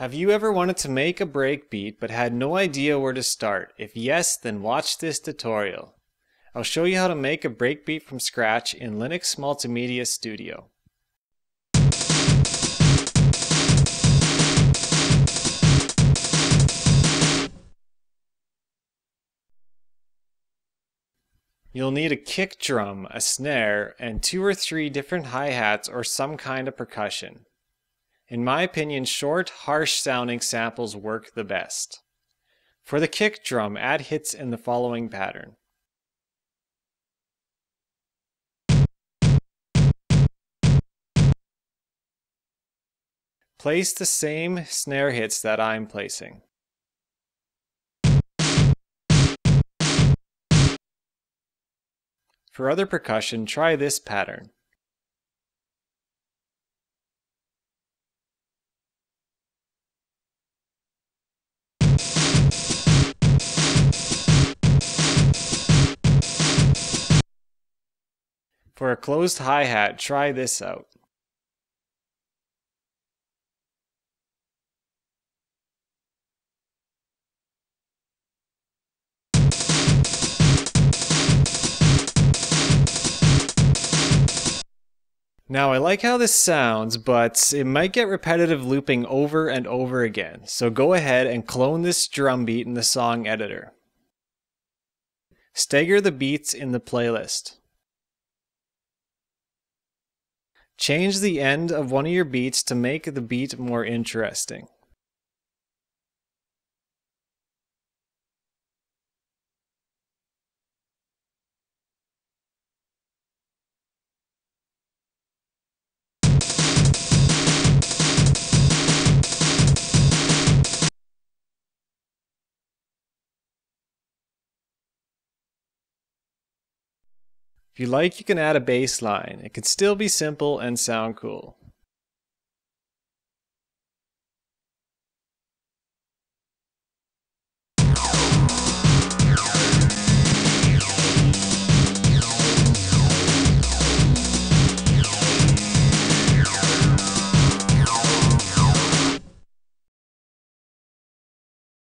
Have you ever wanted to make a breakbeat but had no idea where to start? If yes, then watch this tutorial. I'll show you how to make a breakbeat from scratch in Linux Multimedia Studio. You'll need a kick drum, a snare, and two or three different hi-hats or some kind of percussion. In my opinion, short, harsh sounding samples work the best. For the kick drum, add hits in the following pattern. Place the same snare hits that I'm placing. For other percussion, try this pattern. For a closed hi-hat, try this out. Now I like how this sounds, but it might get repetitive looping over and over again, so go ahead and clone this drum beat in the song editor. Stagger the beats in the playlist. Change the end of one of your beats to make the beat more interesting. If you like, you can add a bass line. It can still be simple and sound cool.